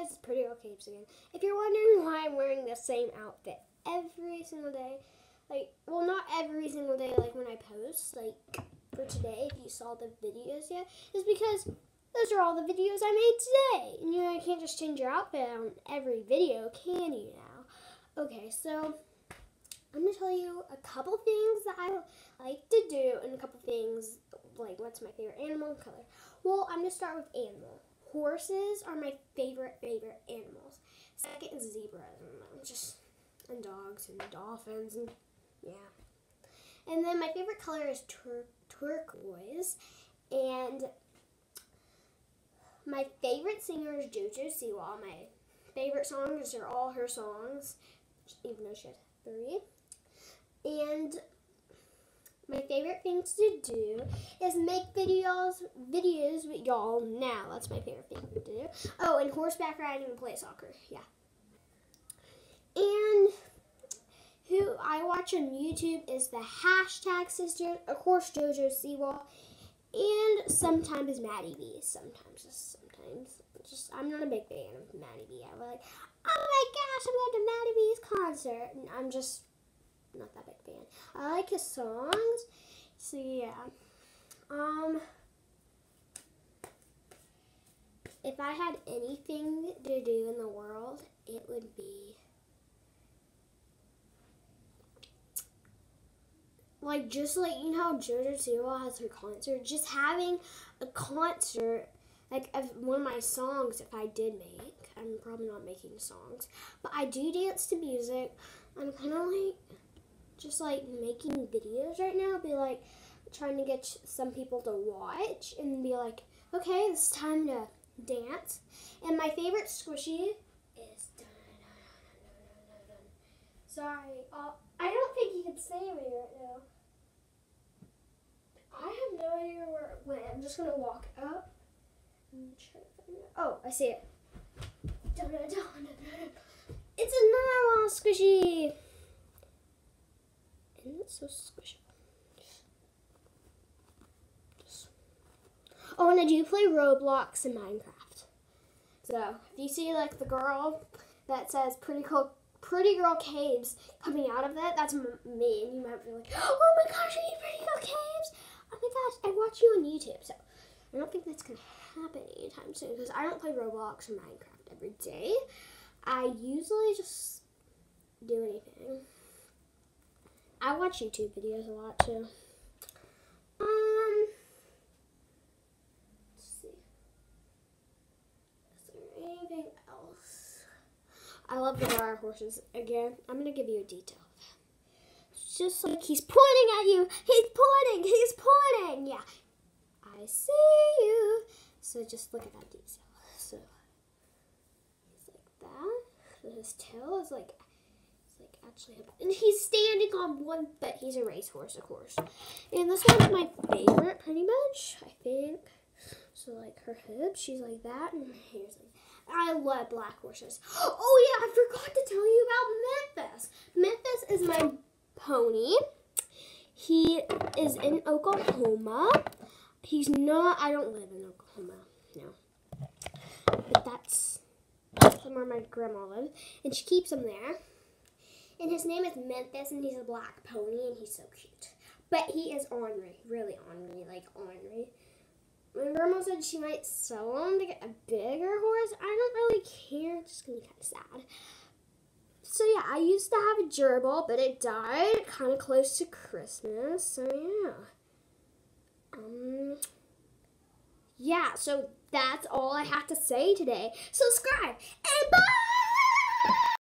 it's Pretty Girl KAbes again. If you're wondering why I'm wearing the same outfit every single day, like, well, not every single day, like when I post, like for today, if you saw the videos yet, is because those are all the videos I made today. And you know, you can't just change your outfit on every video, can you now? Okay, so I'm gonna tell you a couple things that I like to do and a couple things like what's my favorite animal and color. Well, I'm gonna start with animal. Horses are my favorite favorite animals. Second is zebras and just and dogs and dolphins and yeah. And then my favorite color is tur- turquoise and my favorite singer is JoJo Siwa. My favorite songs are all her songs, even though she has three. And my favorite things to do is make videos videos with y'all now. That's my favorite thing to do. Oh, and horseback riding and play soccer. Yeah. And who I watch on YouTube is the hashtag sister, of course JoJo Siwa, and sometimes Matty B. Sometimes, just sometimes. Just I'm not a big fan of Matty B. I'm like, oh my gosh, I'm going to Matty B's concert. And I'm just not that big fan. I like his songs. So yeah. Um if I had anything to do in the world, it would be like just like you know how JoJo Siwa has her concert, just having a concert like one of my songs if I did make. I'm probably not making songs, but I do dance to music. I'm kind of like just like making videos right now. Be like trying to get some people to watch and be like, okay, it's time to dance. And my favorite squishy is. Sorry, uh, I don't think you can see me right now. I have no idea where it went. I'm just gonna walk up. Oh, I see it. It's a narwhal squishy. Isn't it so? Oh, and I do play Roblox and Minecraft. So if you see like the girl that says "Pretty Cool." Pretty Girl KAbes coming out of that, that's me. And you might be like, oh my gosh, are you Pretty Girl KAbes? Oh my gosh, I watch you on YouTube. So I don't think that's going to happen anytime soon because I don't play Roblox or Minecraft every day. I usually just do anything. I watch YouTube videos a lot too. Um, let's see. Is there anything else? I love the Breyer horses. Again, I'm gonna give you a detail. Just like he's pointing at you. He's pointing. He's pointing. Yeah, I see you. So just look at that detail. So he's like that. His tail is like like actually and he's standing on one but he's a racehorse of course. And this one's my favorite pretty much, I think. So like her hips, she's like that and her hair's like I love black horses. Oh yeah, I forgot to tell you about Memphis. Memphis is my pony. He is in Oklahoma. He's not. I don't live in Oklahoma. No, but that's somewhere my grandma lives, and she keeps him there. And his name is Memphis, and he's a black pony, and he's so cute. But he is ornery, really ornery, like ornery. My grandma said she might sell him to get a bigger horse. I don't really care. It's just gonna be kind of sad. So yeah, I used to have a gerbil, but it died kind of close to Christmas. So yeah. Um. Yeah. So that's all I have to say today. Subscribe and bye.